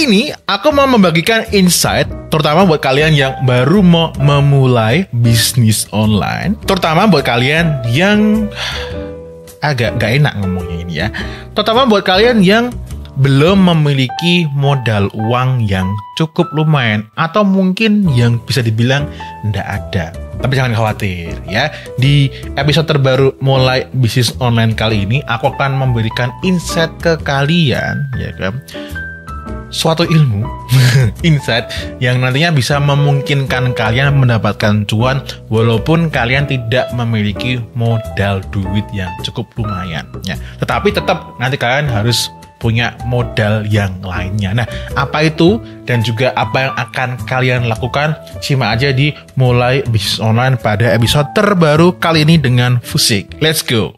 Ini aku mau membagikan insight terutama buat kalian yang baru mau memulai bisnis online, terutama buat kalian yang agak gak enak ngomongnya ini ya. Terutama buat kalian yang belum memiliki modal uang yang cukup lumayan atau mungkin yang bisa dibilang ndak ada. Tapi jangan khawatir ya. Di episode terbaru mulai bisnis online kali ini aku akan memberikan insight ke kalian ya kan suatu ilmu insight yang nantinya bisa memungkinkan kalian mendapatkan cuan walaupun kalian tidak memiliki modal duit yang cukup lumayan ya tetapi tetap nanti kalian harus punya modal yang lainnya. Nah, apa itu dan juga apa yang akan kalian lakukan? Simak aja di Mulai Bisnis Online pada episode terbaru kali ini dengan Fusik. Let's go!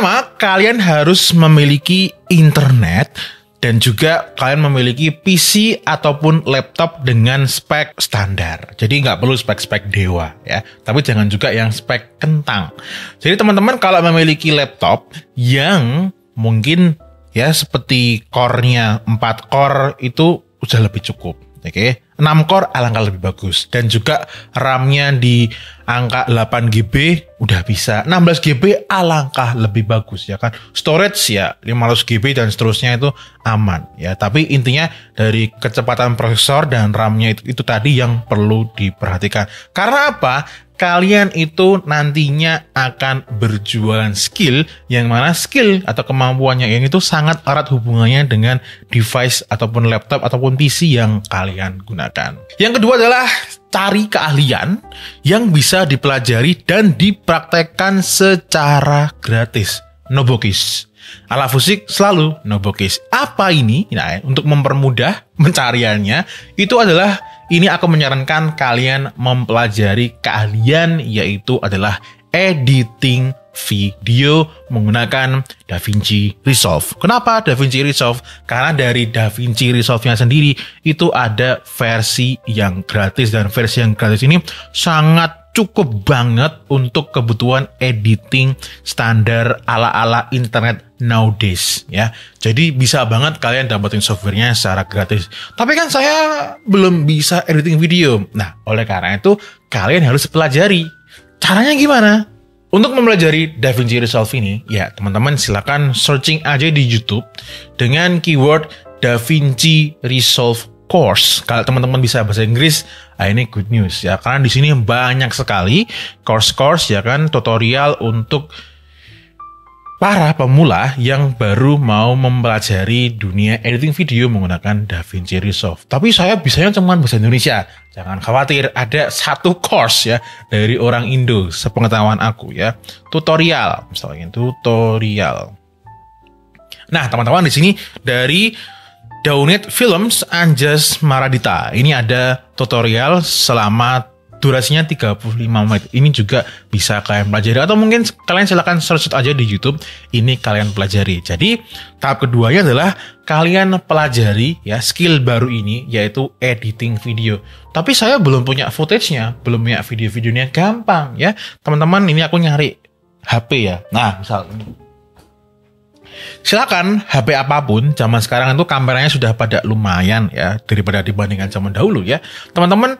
Pertama, kalian harus memiliki internet dan juga kalian memiliki PC ataupun laptop dengan spek standar. Jadi nggak perlu spek-spek dewa ya, tapi jangan juga yang spek kentang. Jadi teman-teman kalau memiliki laptop yang mungkin ya seperti core-nya 4 core itu udah lebih cukup. Oke, okay? 6 core alangkah lebih bagus. Dan juga RAM-nya di angka 8 GB udah bisa. 16 GB alangkah lebih bagus ya kan? Storage ya 500 GB dan seterusnya itu aman ya. Tapi intinya dari kecepatan prosesor dan RAM-nya itu, itu tadi yang perlu diperhatikan. Karena apa? Kalian itu nantinya akan berjualan skill yang mana skill atau kemampuannya yang itu sangat erat hubungannya dengan device ataupun laptop ataupun PC yang kalian gunakan. Yang kedua adalah cari keahlian yang bisa dipelajari dan dipraktekkan secara gratis. No bokis. Ala Fusik selalu no bokis. Apa ini? Nah, untuk mempermudah pencariannya, itu adalah ini aku menyarankan kalian mempelajari keahlian yaitu adalah editing video menggunakan DaVinci Resolve. Kenapa DaVinci Resolve? Karena dari DaVinci Resolve-nya sendiri itu ada versi yang gratis dan versi yang gratis ini sangat cukup banget untuk kebutuhan editing standar ala-ala internet nowadays ya. Jadi bisa banget kalian dapetin softwarenya secara gratis. Tapi kan saya belum bisa editing video. Nah, oleh karena itu kalian harus pelajari. Caranya gimana? Untuk mempelajari DaVinci Resolve ini, ya teman-teman silakan searching aja di YouTube dengan keyword DaVinci Resolve course. Kalau teman-teman bisa bahasa Inggris, ah ini good news ya. Karena di sini banyak sekali course-course ya kan tutorial untuk para pemula yang baru mau mempelajari dunia editing video menggunakan DaVinci Resolve. Tapi saya bisanya cuma bahasa Indonesia. Jangan khawatir, ada satu course ya dari orang Indo, sepengetahuan aku ya. Tutorial, misalnya tutorial. Nah, teman-teman di sini dari Daunit Films Anjas Maradita. Ini ada tutorial selama durasinya 35 menit. Ini juga bisa kalian pelajari atau mungkin kalian silahkan search aja di YouTube. Ini kalian pelajari. Jadi tahap keduanya adalah kalian pelajari ya skill baru ini yaitu editing video. Tapi saya belum punya footage-nya, belum punya video-videonya gampang ya. Teman-teman ini aku nyari HP ya. Nah, misal Silakan HP apa pun zaman sekarang itu kameranya sudah pada lumayan ya daripada dibandingkan zaman dahulu ya. Teman-teman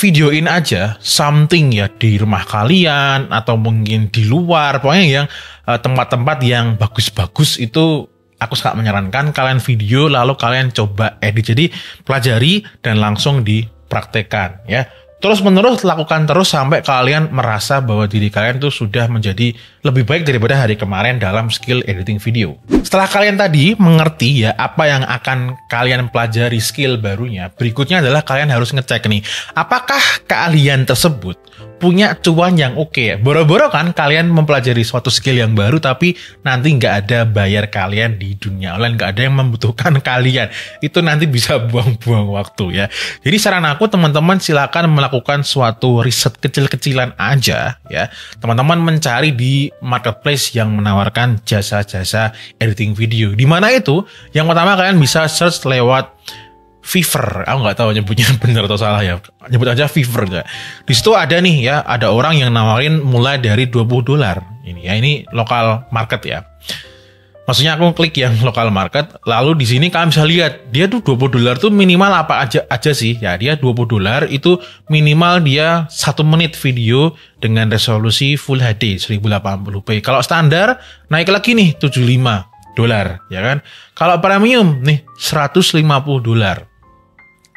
videoin aja something ya di rumah kalian atau mungkin di luar. Pokoknya yang eh, tempat-tempat uh, yang bagus-bagus itu aku sangat menyarankan kalian video lalu kalian coba edit. Jadi pelajari dan langsung dipraktekkan ya terus menerus lakukan terus sampai kalian merasa bahwa diri kalian tuh sudah menjadi lebih baik daripada hari kemarin dalam skill editing video. Setelah kalian tadi mengerti ya apa yang akan kalian pelajari skill barunya, berikutnya adalah kalian harus ngecek nih, apakah keahlian tersebut punya cuan yang oke okay. Boro-boro kan kalian mempelajari suatu skill yang baru tapi nanti nggak ada bayar kalian di dunia online, nggak ada yang membutuhkan kalian. Itu nanti bisa buang-buang waktu ya. Jadi saran aku teman-teman silakan melakukan suatu riset kecil-kecilan aja ya. Teman-teman mencari di marketplace yang menawarkan jasa-jasa editing video. Di mana itu? Yang pertama kalian bisa search lewat Fiverr. Aku nggak tahu nyebutnya benar atau salah ya. Nyebut aja Fiverr ya. Di situ ada nih ya, ada orang yang nawarin mulai dari 20 dolar. Ini ya, ini lokal market ya. Maksudnya aku klik yang lokal market, lalu di sini kalian bisa lihat dia tuh 20 dolar tuh minimal apa aja aja sih. Ya dia 20 dolar itu minimal dia satu menit video dengan resolusi Full HD 1080p. Kalau standar naik lagi nih 75 dolar, ya kan? Kalau premium nih 150 dolar.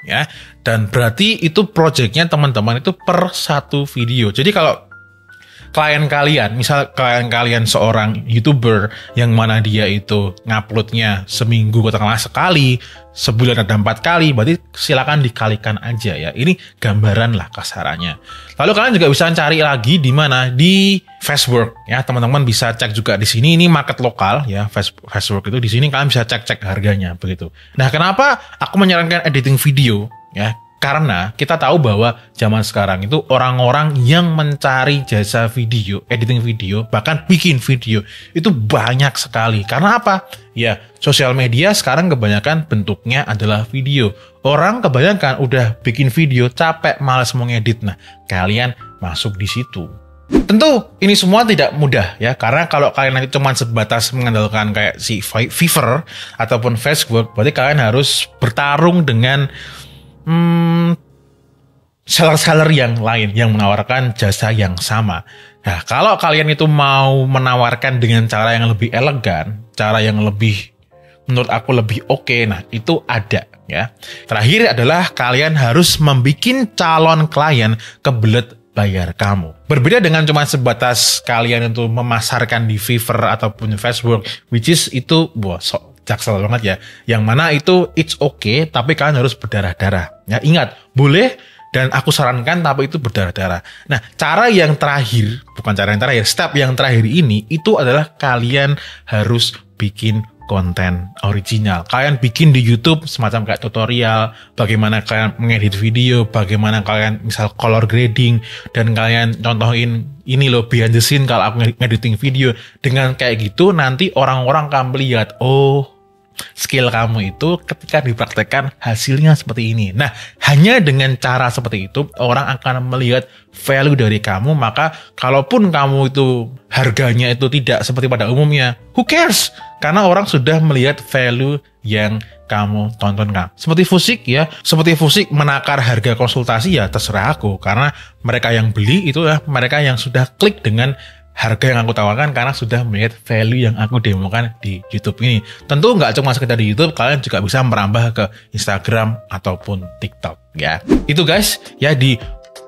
Ya, dan berarti itu projectnya teman-teman itu per satu video. Jadi kalau klien kalian, misal klien kalian seorang youtuber yang mana dia itu nguploadnya seminggu katakanlah sekali, sebulan ada empat kali, berarti silakan dikalikan aja ya. Ini gambaran lah kasarannya. Lalu kalian juga bisa cari lagi di mana di Facebook ya teman-teman bisa cek juga di sini ini market lokal ya Facebook itu di sini kalian bisa cek-cek harganya begitu. Nah kenapa aku menyarankan editing video ya karena kita tahu bahwa zaman sekarang itu orang-orang yang mencari jasa video, editing video, bahkan bikin video itu banyak sekali. Karena apa? Ya, sosial media sekarang kebanyakan bentuknya adalah video. Orang kebanyakan udah bikin video capek, males mau ngedit. Nah, kalian masuk di situ. Tentu ini semua tidak mudah ya karena kalau kalian nanti cuma sebatas mengandalkan kayak si Fiverr ataupun Facebook berarti kalian harus bertarung dengan hmm, seller-seller yang lain yang menawarkan jasa yang sama. Nah, kalau kalian itu mau menawarkan dengan cara yang lebih elegan, cara yang lebih menurut aku lebih oke, okay, nah itu ada ya. Terakhir adalah kalian harus membuat calon klien kebelet bayar kamu. Berbeda dengan cuma sebatas kalian untuk memasarkan di Fiverr ataupun Facebook, which is itu so, jaksel banget ya. Yang mana itu it's okay, tapi kalian harus berdarah-darah. Ya ingat, boleh dan aku sarankan tapi itu berdarah-darah. Nah, cara yang terakhir, bukan cara yang terakhir, step yang terakhir ini itu adalah kalian harus bikin konten original. Kalian bikin di YouTube semacam kayak tutorial, bagaimana kalian mengedit video, bagaimana kalian misal color grading, dan kalian contohin ini loh behind the scene kalau aku ngediting video. Dengan kayak gitu nanti orang-orang akan melihat, oh skill kamu itu ketika dipraktekkan hasilnya seperti ini. Nah, hanya dengan cara seperti itu orang akan melihat value dari kamu, maka kalaupun kamu itu harganya itu tidak seperti pada umumnya, who cares? Karena orang sudah melihat value yang kamu tontonkan. Seperti Fusik ya, seperti Fusik menakar harga konsultasi ya terserah aku karena mereka yang beli itu ya mereka yang sudah klik dengan harga yang aku tawarkan karena sudah melihat value yang aku demokan di YouTube ini. Tentu nggak cuma sekedar di YouTube, kalian juga bisa merambah ke Instagram ataupun TikTok ya. Itu guys, ya di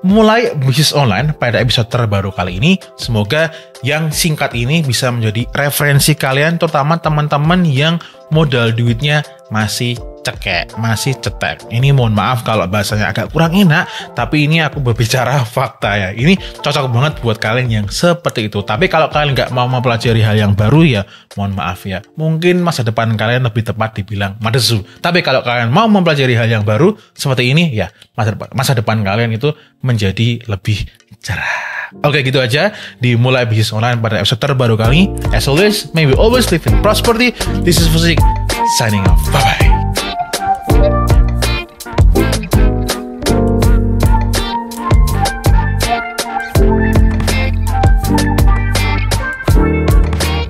mulai bisnis online pada episode terbaru kali ini. Semoga yang singkat ini bisa menjadi referensi kalian terutama teman-teman yang modal duitnya masih cekek, masih cetek. Ini mohon maaf kalau bahasanya agak kurang enak, tapi ini aku berbicara fakta ya. Ini cocok banget buat kalian yang seperti itu. Tapi kalau kalian nggak mau mempelajari hal yang baru ya, mohon maaf ya. Mungkin masa depan kalian lebih tepat dibilang madesu. Tapi kalau kalian mau mempelajari hal yang baru seperti ini ya, masa depan, masa depan kalian itu menjadi lebih cerah. Oke gitu aja dimulai bisnis online pada episode terbaru kali. As always, may we always live in prosperity. This is Fusik signing off. Bye bye.